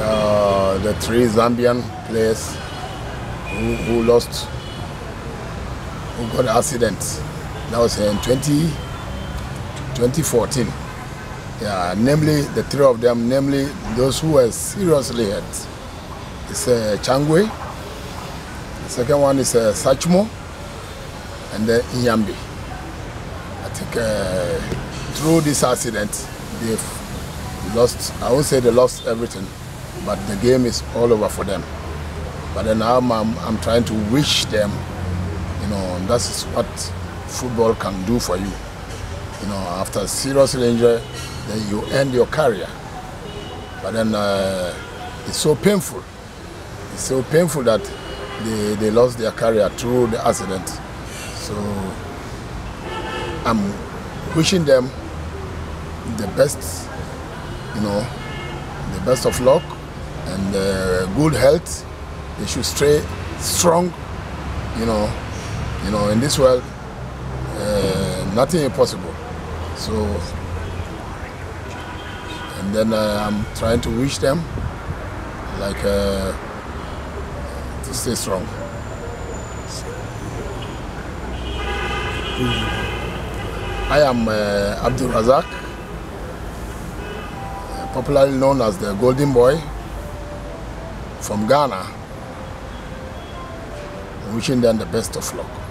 uh, the three Zambian players who, who lost, who got accident. That was in 20, 2014. Yeah, namely the three of them, namely those who were seriously hurt. It's uh, Changwe, the second one is uh, Satchmo, and then Inyambi. I think uh, through this accident, they've lost, I won't say they lost everything, but the game is all over for them. But then I'm, I'm, I'm trying to wish them, you know, that's what football can do for you. You know, after a serious injury, then you end your career. But then uh, it's so painful. It's so painful that they, they lost their career through the accident. So I'm wishing them the best, you know, the best of luck and uh, good health. They should stay strong, you know. You know, in this world, uh, nothing impossible. So, and then uh, I'm trying to wish them, like, uh, to stay strong. I am uh, Abdul Razak, popularly known as the Golden Boy from Ghana. Wishing them the best of luck.